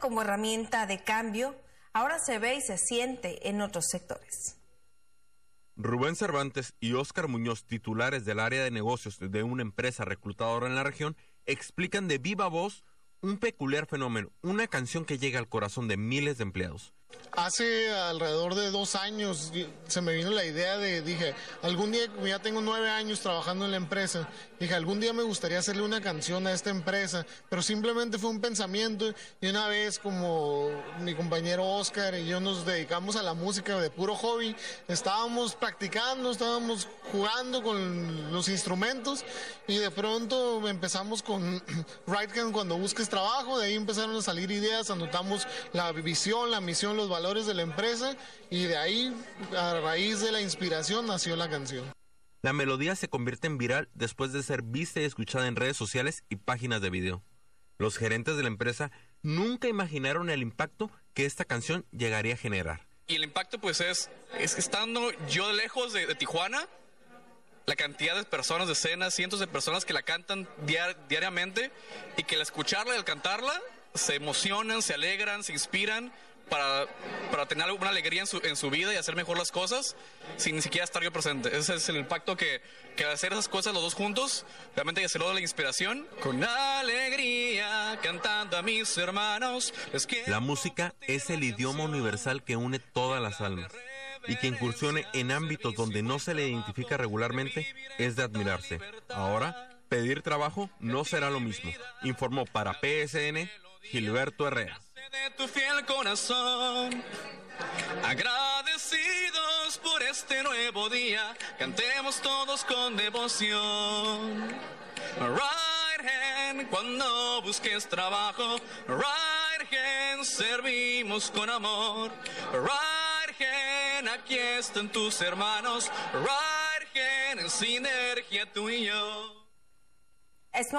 como herramienta de cambio ahora se ve y se siente en otros sectores. Rubén Cervantes y Óscar Muñoz, titulares del área de negocios de una empresa reclutadora en la región, explican de viva voz un peculiar fenómeno, una canción que llega al corazón de miles de empleados. Hace alrededor de dos años se me vino la idea de, dije, algún día, ya tengo nueve años trabajando en la empresa, dije, algún día me gustaría hacerle una canción a esta empresa, pero simplemente fue un pensamiento y una vez como mi compañero Oscar y yo nos dedicamos a la música de puro hobby, estábamos practicando, estábamos jugando con los instrumentos y de pronto empezamos con Right Hand cuando busques trabajo, de ahí empezaron a salir ideas, anotamos la visión, la misión, los valores de la empresa y de ahí, a raíz de la inspiración, nació la canción. La melodía se convierte en viral después de ser vista y escuchada en redes sociales y páginas de video. Los gerentes de la empresa nunca imaginaron el impacto que esta canción llegaría a generar. Y el impacto pues es, es que estando yo lejos de, Tijuana, la cantidad de personas, decenas, cientos de personas que la cantan diariamente y que al escucharla y al cantarla se emocionan, se alegran, se inspiran para, para tener alguna alegría en su, en su vida y hacer mejor las cosas sin ni siquiera estar yo presente. Ese es el impacto que, que hacer esas cosas los dos juntos, realmente que se logra la inspiración. Con alegría, cantando a mis hermanos. La música es el idioma universal que une todas las almas y que incursione en ámbitos donde no se le identifica regularmente es de admirarse. Ahora, pedir trabajo no será lo mismo, informó para PSN Gilberto Herrera tu fiel corazón. Agradecidos por este nuevo día, cantemos todos con devoción. Right hand, cuando busques trabajo, right hand, servimos con amor. Right hand, aquí están tus hermanos. Right hand, en sinergia tú y yo. Es